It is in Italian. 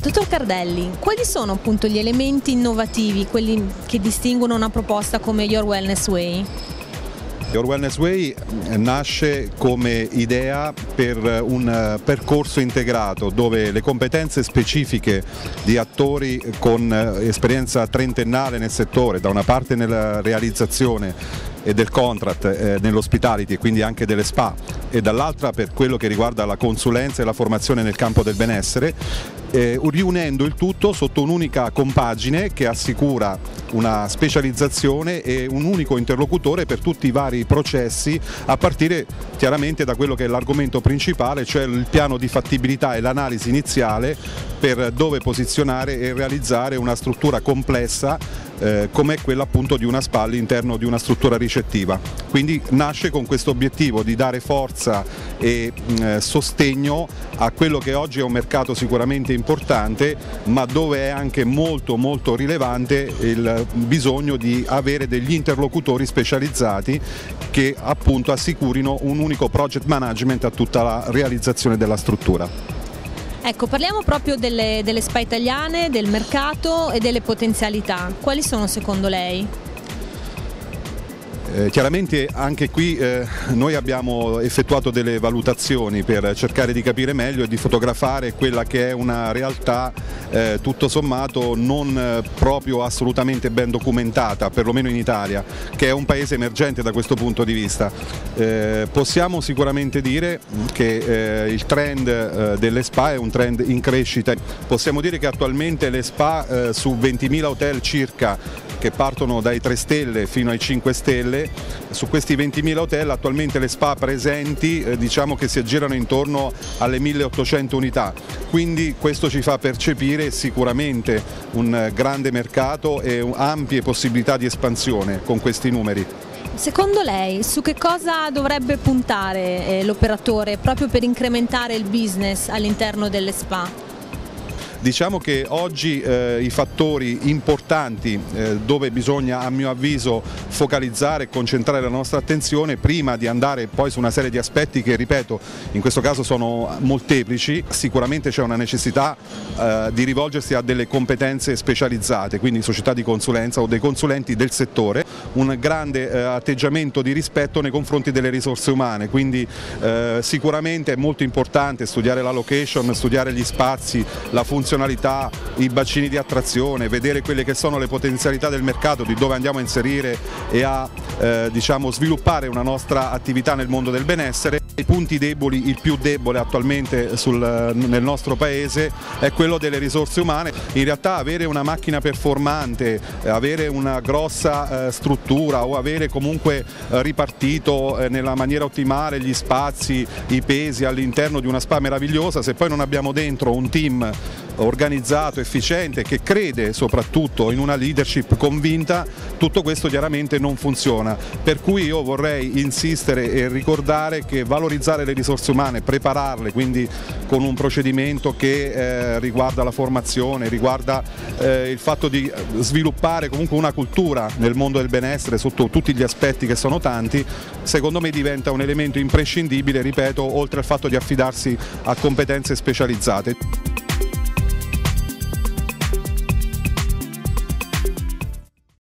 Dottor Cardelli, quali sono appunto gli elementi innovativi, quelli che distinguono una proposta come Your Wellness Way? Your Wellness Way nasce come idea per un percorso integrato dove le competenze specifiche di attori con esperienza trentennale nel settore, da una parte nella realizzazione e del contract eh, nell'ospitality e quindi anche delle spa e dall'altra per quello che riguarda la consulenza e la formazione nel campo del benessere eh, riunendo il tutto sotto un'unica compagine che assicura una specializzazione e un unico interlocutore per tutti i vari processi a partire chiaramente da quello che è l'argomento principale, cioè il piano di fattibilità e l'analisi iniziale per dove posizionare e realizzare una struttura complessa eh, come quella appunto di una SPA all'interno di una struttura ricettiva. Quindi nasce con questo obiettivo di dare forza e eh, sostegno a quello che oggi è un mercato sicuramente importante ma dove è anche molto molto rilevante il bisogno di avere degli interlocutori specializzati che appunto assicurino un unico project management a tutta la realizzazione della struttura. Ecco, parliamo proprio delle, delle spa italiane, del mercato e delle potenzialità. Quali sono secondo lei? Eh, chiaramente anche qui eh, noi abbiamo effettuato delle valutazioni per cercare di capire meglio e di fotografare quella che è una realtà eh, tutto sommato non eh, proprio assolutamente ben documentata, perlomeno in Italia, che è un paese emergente da questo punto di vista. Eh, possiamo sicuramente dire che eh, il trend delle spa è un trend in crescita, possiamo dire che attualmente le spa su 20.000 hotel circa che partono dai 3 stelle fino ai 5 stelle. Su questi 20.000 hotel attualmente le spa presenti eh, diciamo che si aggirano intorno alle 1.800 unità, quindi questo ci fa percepire sicuramente un grande mercato e ampie possibilità di espansione con questi numeri. Secondo lei su che cosa dovrebbe puntare eh, l'operatore proprio per incrementare il business all'interno delle spa? Diciamo che oggi eh, i fattori importanti eh, dove bisogna a mio avviso focalizzare e concentrare la nostra attenzione prima di andare poi su una serie di aspetti che ripeto in questo caso sono molteplici, sicuramente c'è una necessità eh, di rivolgersi a delle competenze specializzate, quindi società di consulenza o dei consulenti del settore, un grande eh, atteggiamento di rispetto nei confronti delle risorse umane, quindi eh, sicuramente è molto importante studiare la location, studiare gli spazi, la funzione funzionalità, i bacini di attrazione, vedere quelle che sono le potenzialità del mercato, di dove andiamo a inserire e a eh, diciamo, sviluppare una nostra attività nel mondo del benessere. I punti deboli, il più debole attualmente sul, nel nostro paese è quello delle risorse umane. In realtà avere una macchina performante, avere una grossa eh, struttura o avere comunque eh, ripartito eh, nella maniera ottimale gli spazi, i pesi all'interno di una spa meravigliosa, se poi non abbiamo dentro un team organizzato, efficiente, che crede soprattutto in una leadership convinta, tutto questo chiaramente non funziona. Per cui io vorrei insistere e ricordare che valorizzare le risorse umane, prepararle, quindi con un procedimento che eh, riguarda la formazione, riguarda eh, il fatto di sviluppare comunque una cultura nel mondo del benessere sotto tutti gli aspetti che sono tanti, secondo me diventa un elemento imprescindibile, ripeto, oltre al fatto di affidarsi a competenze specializzate.